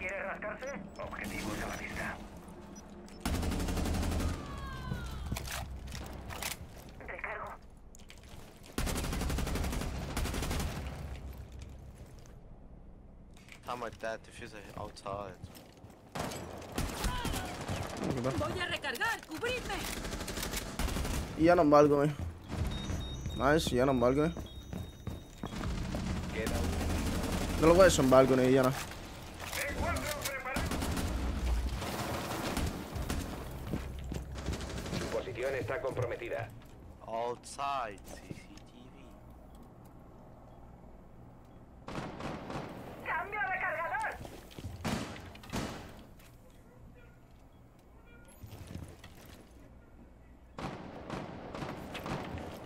¿Quiere rascarse? Objetivos a la vista. Recargo. Time like that, diffuser outside. Voy a recargar, cubridme. Ian on balcony. Nice, Ian on balcony. Queda un... No lo guys on balcony, Ian. Su está comprometida. Outside, CCTV. ¡Cambio de cargador!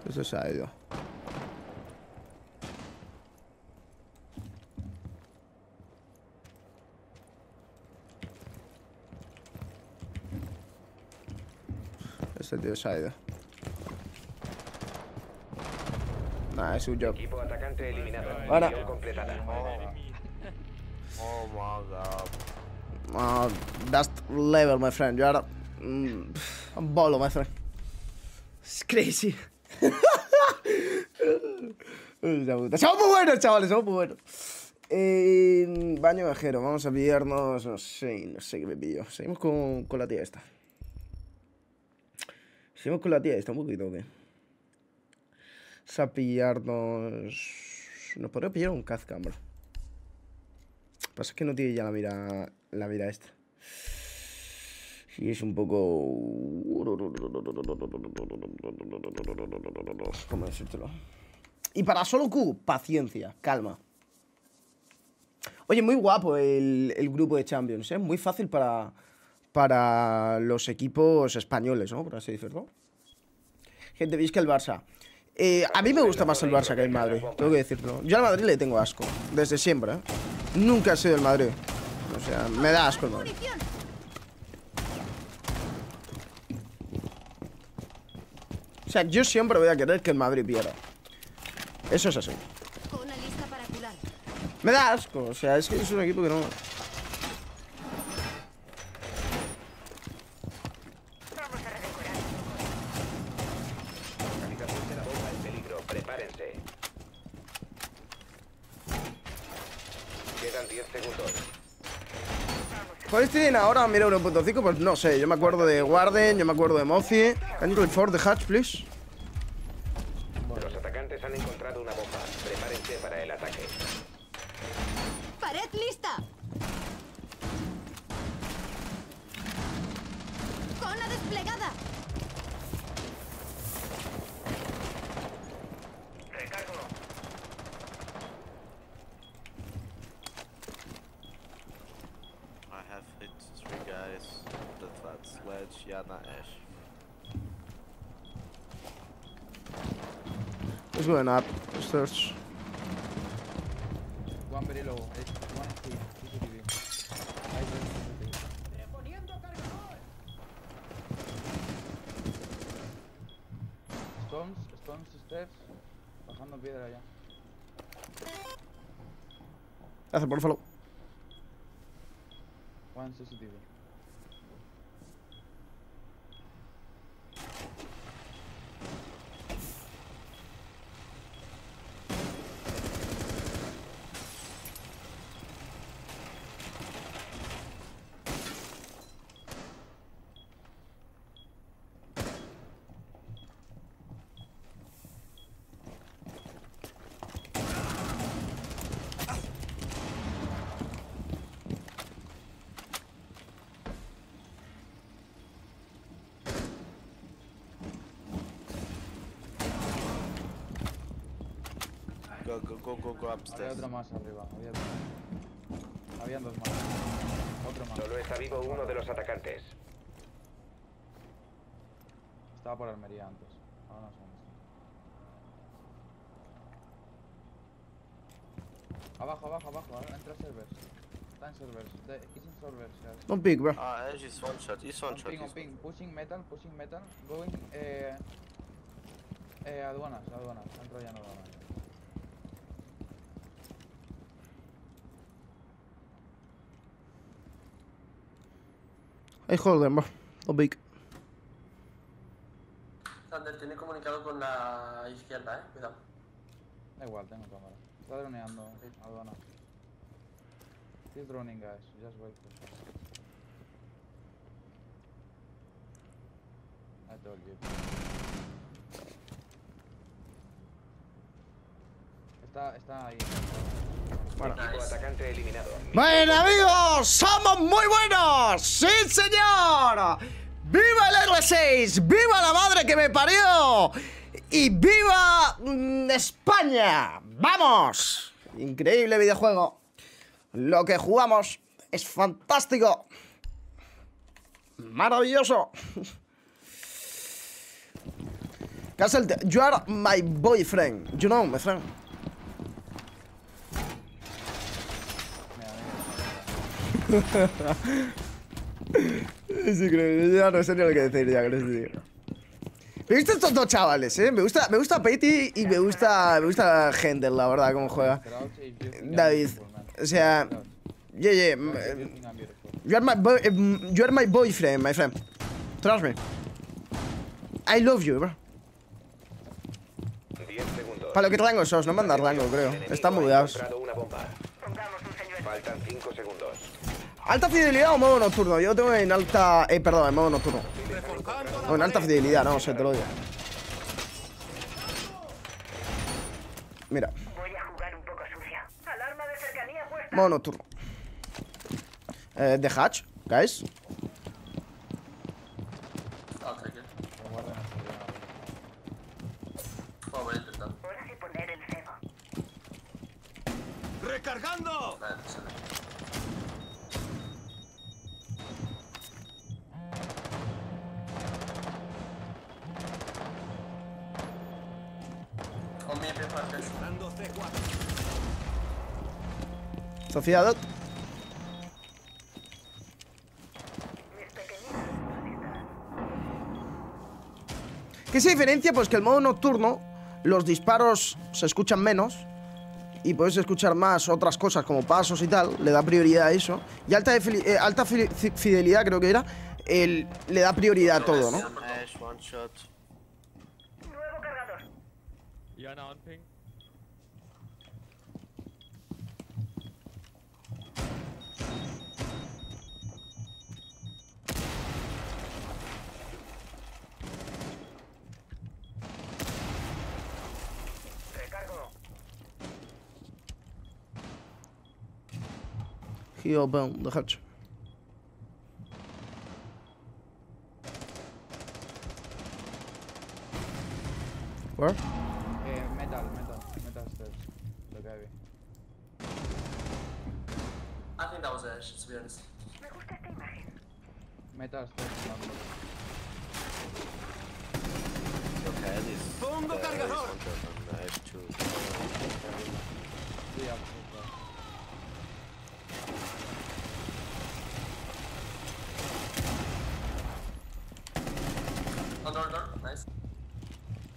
Ese se ha ido. Ese tío se ha ido. Es un job. Equipo atacante eliminado. Ahora. Oh my god. Uh, that's level, my friend. You are mm, a bolo, my friend. It's crazy. Somos muy buenos, chavales, somos muy buenos. Eh, baño viajero, vamos a pillarnos. No sé, no sé qué me pillo. Seguimos con, con la tía esta. Seguimos con la tía esta un poquito, ¿o qué? Vamos a pillarnos. Nos podría pillar un Kazkan, bro. Pasa que no tiene ya la mira. La mira esta. Sí, es un poco. ¿Cómo decírtelo? Y para solo Q, paciencia, calma. Oye, muy guapo el, el grupo de Champions, ¿eh? Muy fácil para, para los equipos españoles, ¿no? Por así decirlo. Gente, veis que el Barça. Eh, a mí me gusta más el Barça que el Madrid, tengo que decirlo. Yo al Madrid le tengo asco, desde siempre, ¿eh? Nunca he sido el Madrid. O sea, me da asco el Madrid. O sea, yo siempre voy a querer que el Madrid pierda. Eso es así. Me da asco, o sea, es que es un equipo que no. Vamos a redecorar. Localización de la bomba en peligro. Prepárense. Quedan 10 segundos. ¿Cuáles tienen ahora mira 1.5? Pues no sé, yo me acuerdo de Warden, yo me acuerdo de Mozi. Can you for the hatch, please? Yana, Ash. Who's going up? Stairs. One very low. One CCTV. Stones, stones, steps. Bajando piedra ya. Hace por follow. One CCTV. Go, go, go, go, go Había upstairs. otro más arriba. Había otro. Habían dos más. Otro más. Solo está vivo uno de los atacantes. Estaba por Almería antes. Ahora no sé dónde está. Abajo, abajo, abajo. Entra servers. Está en servers. De, is in servers. guys. Don't peek, bro. Ah, Ash is one shot. One On shot. ping, on ping. Pushing metal, pushing metal. Going, eh... Eh, aduanas, aduanas. Entro ya en aduanas. I hold them, bro. No big. Thunder tiene comunicado con la izquierda, eh. Cuidado. Da igual, tengo cámara. Está droneando aduana. He's droning, guys. Just wait for sure. I told you. Está, está ahí. Bueno. Atacante eliminado. Bueno, amigos, somos muy buenos. ¡Sí, señor! ¡Viva el R6! ¡Viva la madre que me parió! ¡Y viva mm, España! ¡Vamos! Increíble videojuego. Lo que jugamos es fantástico. Maravilloso. Castle, you are my boyfriend. You know, my friend. Es increíble, ya no sé ni lo que decir ya con este tío. Me gustan estos dos chavales, eh. Me gusta, me gusta Petty y me gusta, me gusta Hendel, la verdad, cómo juega. David, o sea, yeah, yeah. Mm, you are my boy, mm, you are my boyfriend, my friend. Trust me. I love you, bro. 10 segundos. Para lo que rango sos, no me dan rango, creo. Están ha ¿Alta fidelidad o modo nocturno? Yo lo tengo en alta... Eh, perdón, en modo nocturno. O en alta fidelidad, no sé, te lo digo. Mira, Voy a jugar un poco sucia. Alarma de cercanía puesta. modo nocturno. Eh, The Hatch, guys. Ah, Pequeñitos. ¿Qué se diferencia? Pues que el modo nocturno, los disparos se escuchan menos y puedes escuchar más otras cosas como pasos y tal, le da prioridad a eso. Y alta, eh, alta fidelidad, creo que era, el- le da prioridad a todo, ¿no? Ash, one shot. Nuevo cargador. Recargo. He opened the hatch. Where? Eh, metal, metal, metal stairs. Lo que hay. I think that was Ash, to be honest. Me gusta esta imagen. Metal stairs. no, no. Your head is. Pongo cargador! One shot on Ash too. Sí, absoluto. On door, door. Nice.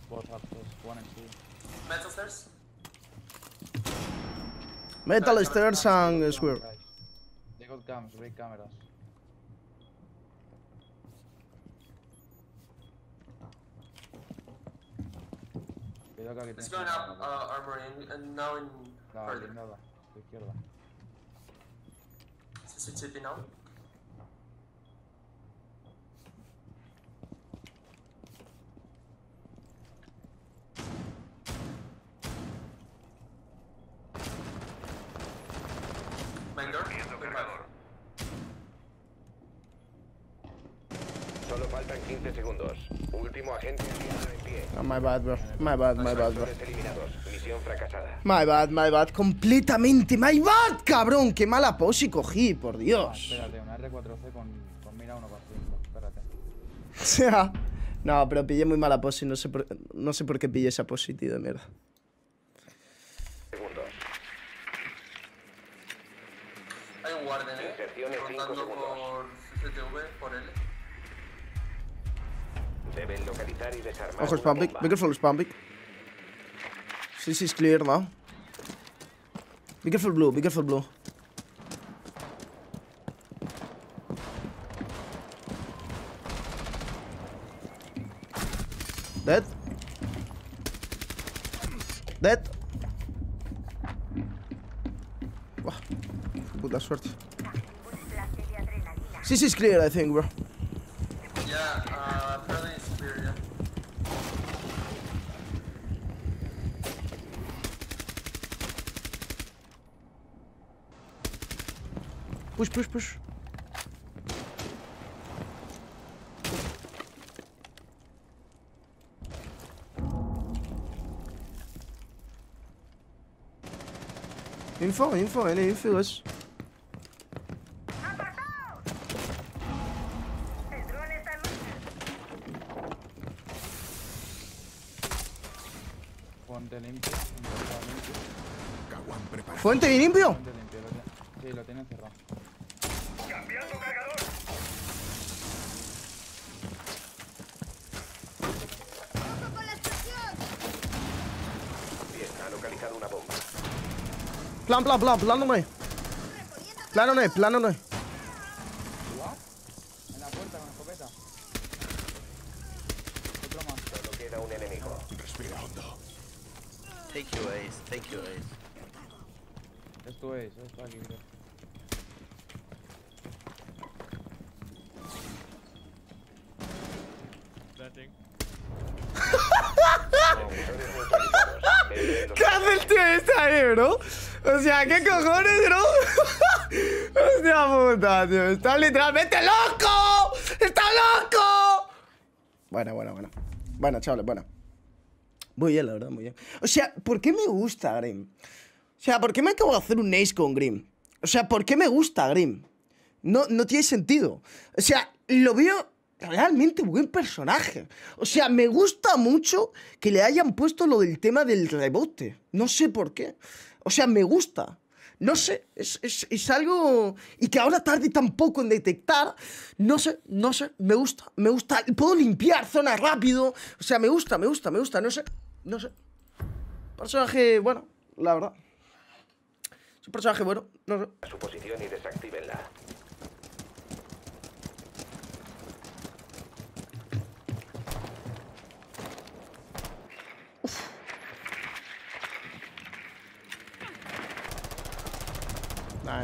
Both upstairs, one and two. Metal stairs. Metal stairs and square. Guys. They got cams, big cameras. Cuidado que aquí It's tienes going una up, cámara. uh, armory, and, and now in La further. blindada, a tu izquierda. CCTV now. 15 segundos. Último agente en pie. Ah, my bad, bro. My bad, my bad, bro. Misión fracasada. My bad, my bad. Completamente my bad, cabrón. Qué mala posi cogí, por Ah, Dios. espérate, una R4C con, con mira 1.5. Espérate. O sea, no, pero pillé muy mala posi. No sé por, no sé por qué pillé esa posi, tío, de mierda. Segundos. Hay un guarden, eh. Cinco Rotando segundos. por CCTV, por L. Deben localizar y desarmar. Ojo, spam pick. Be careful, spam pick. This is clear now. Be careful, blue. Be careful, blue. Dead. Dead. Buah, puta suerte. This is clear, I think, bro. Push, push, push. Info, info, any info, marcha. Ponte limpio. ponte limpio. Fuente limpio. Ponte limpio. Lo tiene- sí, lo tienen cerrado. ¡Ojo con la explosión! Bien, localizado una bomba. Plan, plan, plan, plano no hay. Plano no hay, plano no hay. En la puerta con escopeta. Otro más. Solo queda un enemigo. Take you ace, take you ace. Esto es, esto aquí, creo. ¿Qué hace el tío este ahí, bro? O sea, ¿qué cojones, bro? Hostia puta, tío. Está literalmente loco. ¡Está loco! Buena, buena, buena. Buena, chavales, buena. Muy bien, la verdad, muy bien. O sea, ¿por qué me gusta Grim? O sea, ¿por qué me acabo de hacer un ace con Grim? O sea, ¿por qué me gusta Grim? No, no tiene sentido. O sea, lo veo realmente buen personaje. O sea, me gusta mucho que le hayan puesto lo del tema del rebote. No sé por qué. O sea, me gusta. No sé, es, es- es algo... Y que ahora tarde tan poco en detectar. No sé, no sé, me gusta, me gusta. Puedo limpiar zonas rápido. O sea, me gusta, me gusta, me gusta, no sé, no sé. Personaje, bueno, la verdad. Es un personaje bueno, no sé. Su posición y desactívenla.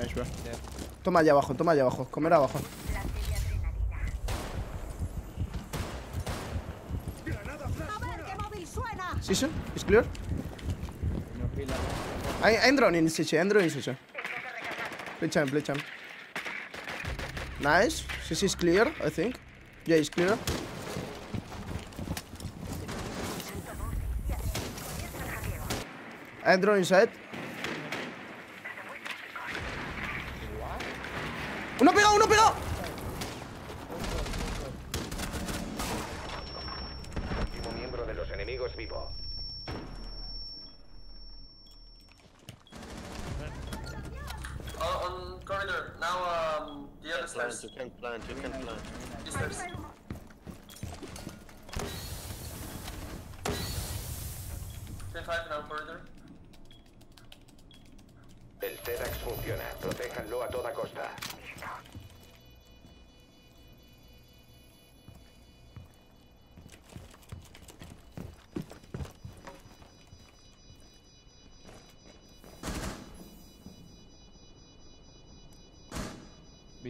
Nice, bro. Toma allá abajo, toma allá abajo. Comer abajo. ¡A ver qué móvil suena! Season, is clear? I, I'm drone in CC, I'm drone in CC. Play time, play time. Nice. CC is clear, I think. Yeah, it's clear. I'm drone inside. Miembro de los vivo. On, on corridor, now um, the other Plant, stairs. you can plant, you can plant. These stairs.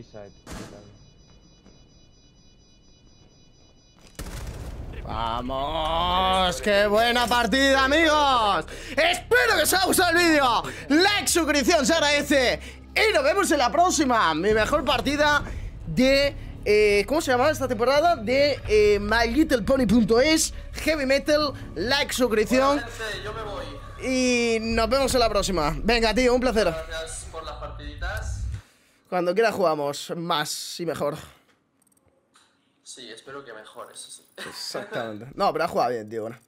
B-side. ¡Vamos! ¡Qué buena partida, amigos! Espero que os haya gustado el vídeo. Like, suscripción, se agradece. Y nos vemos en la próxima. Mi mejor partida de... eh, ¿Cómo se llama esta temporada? De eh, MyLittlePony.es Heavy Metal, like, suscripción. Gente, yo me voy. Y nos vemos en la próxima. Venga, tío, un placer. Gracias por las partiditas. Cuando quiera jugamos más y mejor. Sí, espero que mejores. sí. Exactamente. No, pero ha jugado bien, tío. Bueno.